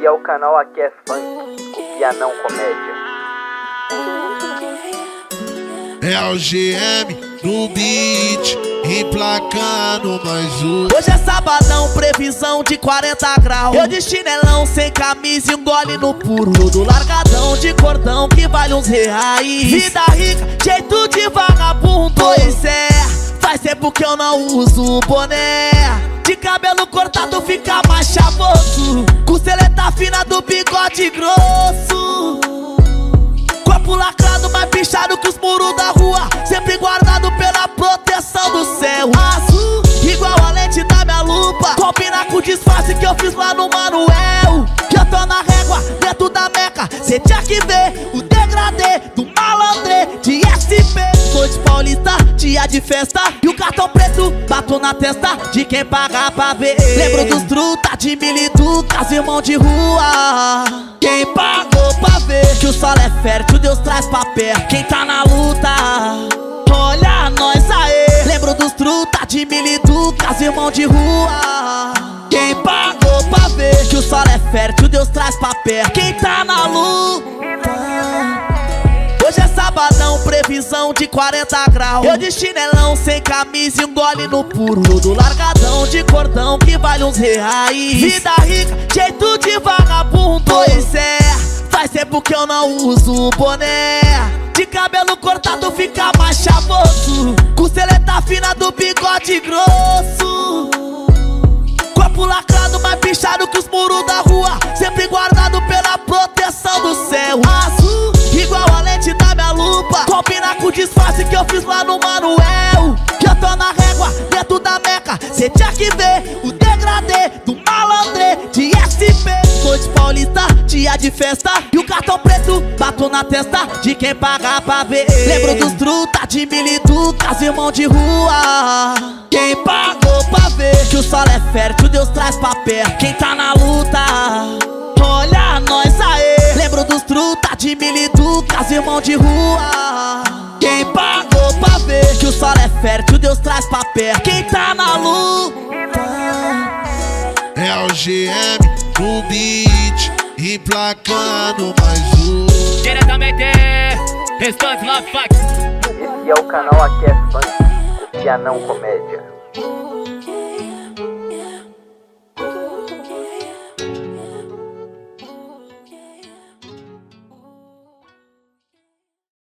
Esse é o canal Aqui é Funk, copia não comédia. É o GM no beat, emplacando mais um. Hoje é sabadão, previsão de 40 graus. Eu de chinelão, sem camisa e um gole no puro. Do largadão de cordão que vale uns reais. Vida rica, jeito de vagabundo. Pois é, faz tempo que eu não uso boné. De cabelo cortado fica mais chavoso. Costeleta fina do bigode grosso. Corpo lacrado, mais pichado que os muros da rua. Sempre guardado pela proteção do céu azul. Igual a lente da minha lupa. Combina com o disfarce que eu fiz lá no Manuel. Que eu tô na régua, dentro da meca. Cê tinha que ver o degradê do malandré de SP. Noite paulista, dia de festa. E o cartão preto na testa de quem paga pra ver. Lembro dos truta de militucas, irmão de rua. Quem pagou pra ver que o sol é fértil, Deus traz pra perto. Quem tá na luta, olha nós aê. Lembro dos truta de militucas, irmão de rua. Quem pagou pra ver que o sol é fértil, Deus traz pra perto. Quem tá na luta. Previsão de 40 graus. Eu de chinelão, sem camisa e um gole no puro. Do largadão de cordão que vale uns reais. Vida rica, jeito de vagabundo. Pois é, faz tempo que eu não uso boné. De cabelo cortado fica mais chavoso. Costeleta fina do bigode grosso. Corpo lacrado, mais pichado que os muros da rua. Sempre guardado disfarce que eu fiz lá no Manuel. Que eu tô na régua, dentro da meca. Cê tinha que ver o degradê do malandré de SP. Noite paulista, dia de festa. E o cartão preto bato na testa de quem paga pra ver. Lembro dos truta de militucas, irmão de rua. Quem pagou pra ver que o sol é fértil, Deus traz pra perto. Quem tá na luta, olha nós aê. Lembro dos truta de militucas, irmão de rua. Quem pagou pra ver que o sol é fértil, Deus traz pra perto. Quem tá na luta. É o GM no beat, emplacando mais um. Diretamente, restante Love Fax. Esse é o canal Aqui é Funk, copia não comédia.